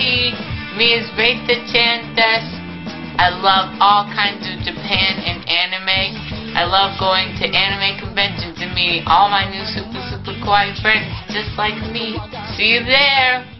She means Reita Chan Desk. I love all kinds of Japan and anime. I love going to anime conventions and meeting all my new super super quiet friends just like me. See you there!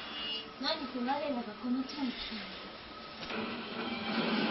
何と我らがこの地に来たのだ。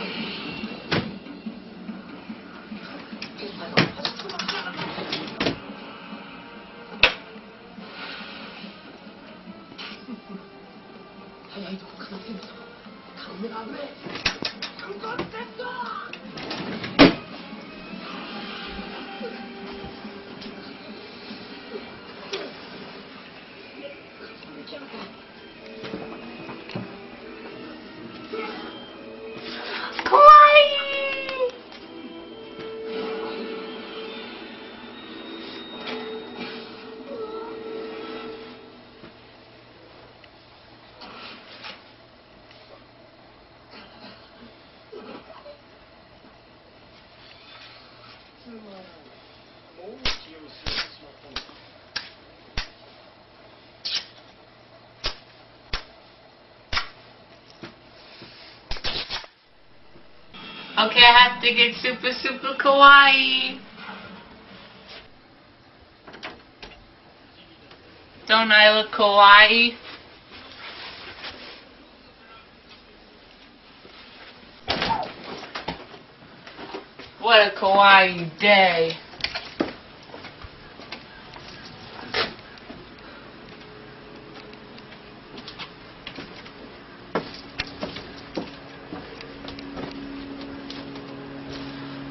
Okay, I have to get super, super kawaii. Don't I look kawaii? What a kawaii day.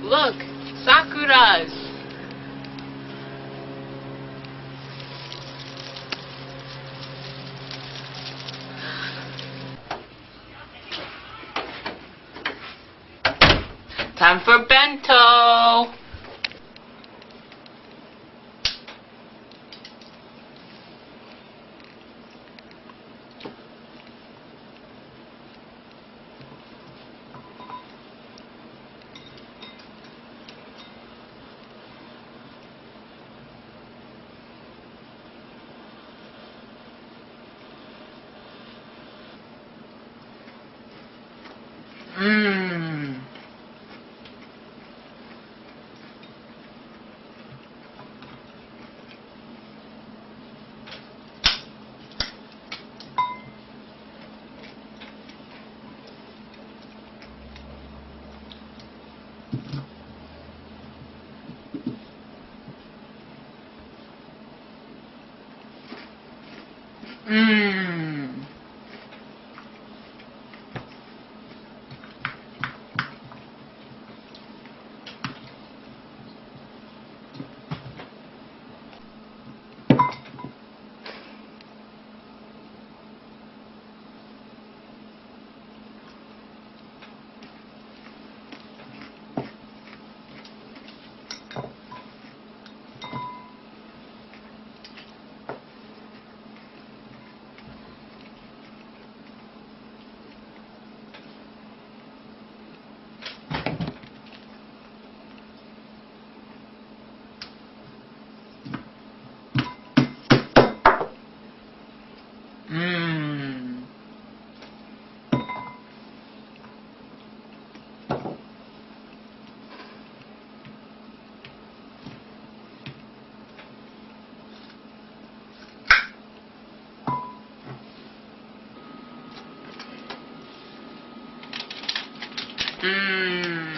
Look, Sakura's. Time for bento. Mmm. Mmm. Mmm. Mm.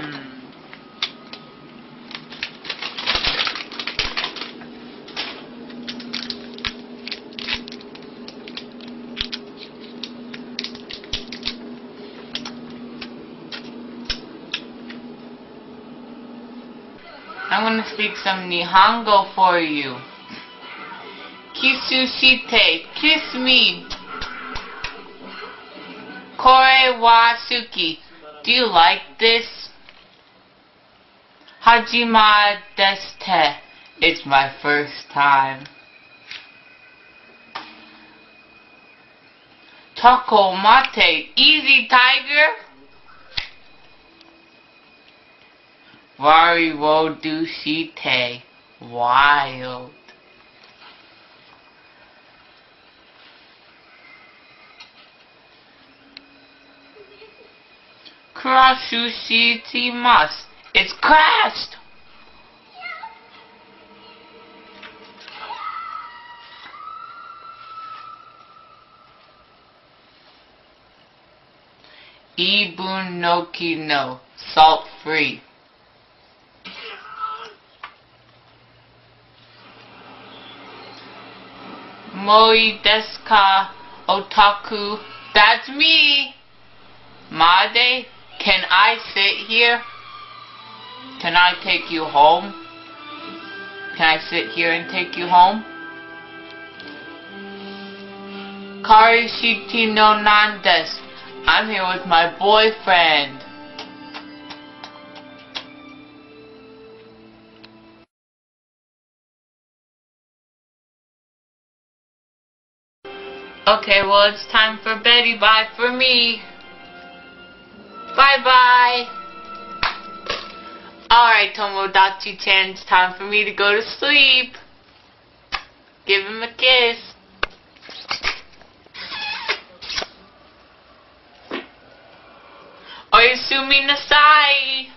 I'm gonna speak some Nihongo for you. Kisushite, kiss me. Kore wa suki, do you like this? Hajima deste, it's my first time. Taco mate, easy tiger. Wari wo dushite, wild. Crashushiti must. It's crashed! Ibun no ki no, salt free. Moi desu ka otaku? That's me! Made, can I sit here? Can I take you home? Can I sit here and take you home? Kari shiti no nandes. I'm here with my boyfriend. Okay, well it's time for Betty bye for me. Bye bye. Alright, Tomodachi-chan, it's time for me to go to sleep. Give him a kiss. Oyasumi Nasai.